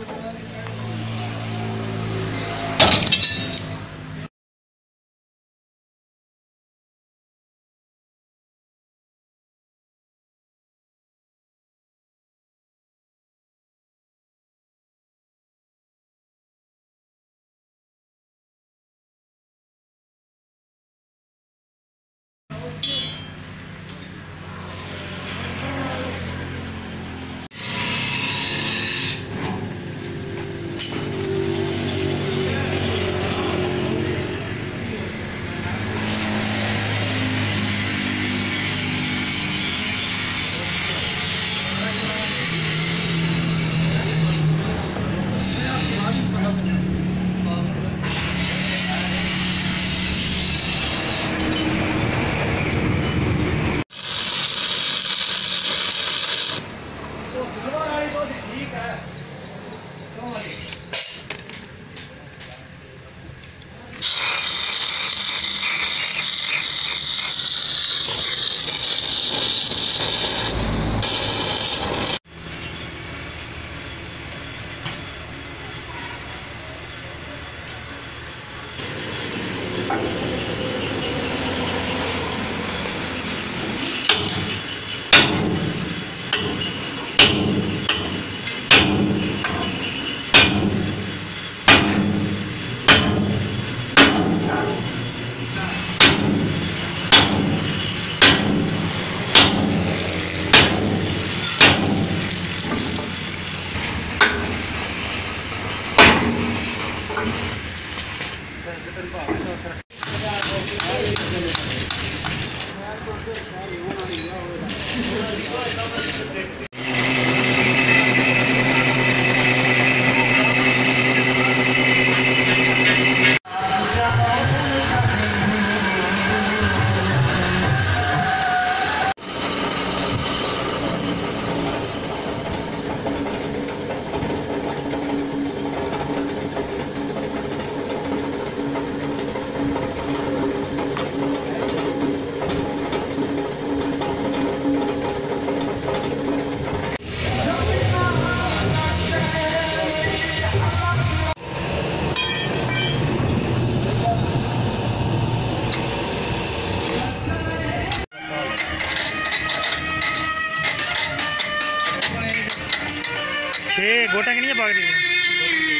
Thank you. 离开，走哪里？ਬਾਹਰ ਤੋਂ ਚਾਹੇ ये गोटा के नहीं है पागरी